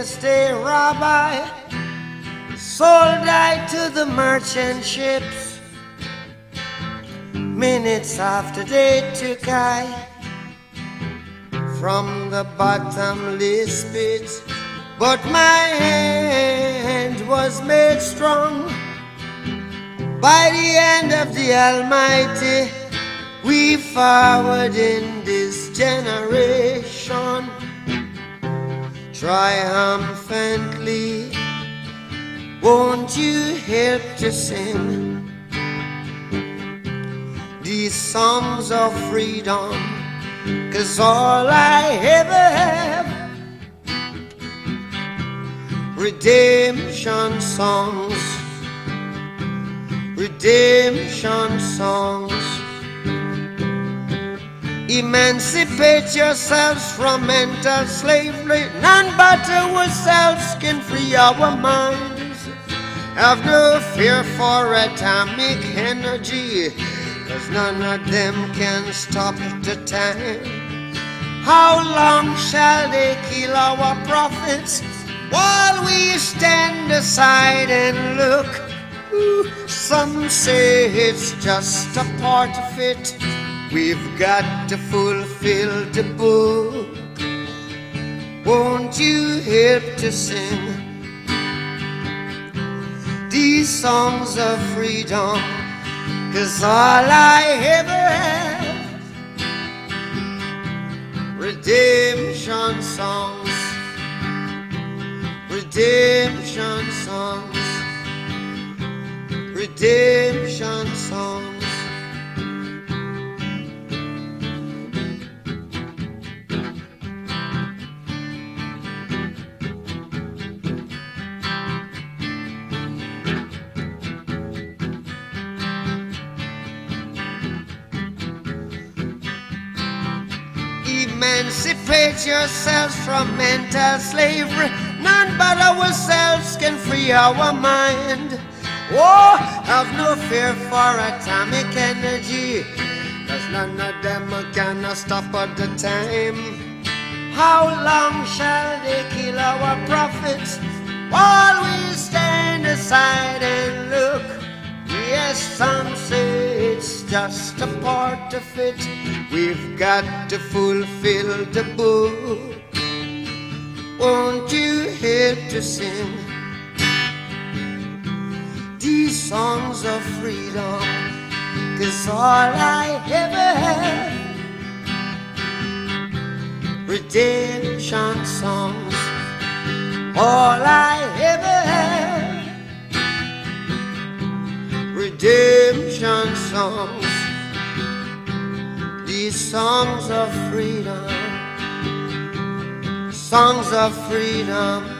a rabbi. Sold I to the merchant ships. Minutes after they took I from the bottomless pit. But my hand was made strong by the hand of the Almighty. We forward in this generation triumphantly. Won't you help to sing these songs of freedom? Cause all I ever have redemption songs, redemption songs. Emancipate yourselves from mental slavery. None but ourselves can free our minds. Have no fear for atomic energy, cause none of them can stop the time. How long shall they kill our prophets while we stand aside and look? Ooh, some say it's just a part of it. We've got to fulfill the book. Won't you help to sing these songs of freedom? Cause all I ever have, redemption songs, redemption songs, redemption songs. Emancipate yourselves from mental slavery. None but ourselves can free our mind. Oh, have no fear for atomic energy. Cause none of them can stop at the time. How long shall they kill our prophets while we stand aside just a part of it. We've got to fulfill the book. Won't you help to sing these songs of freedom? Cause all I ever had, redemption songs, all I ever songs, these songs of freedom, songs of freedom.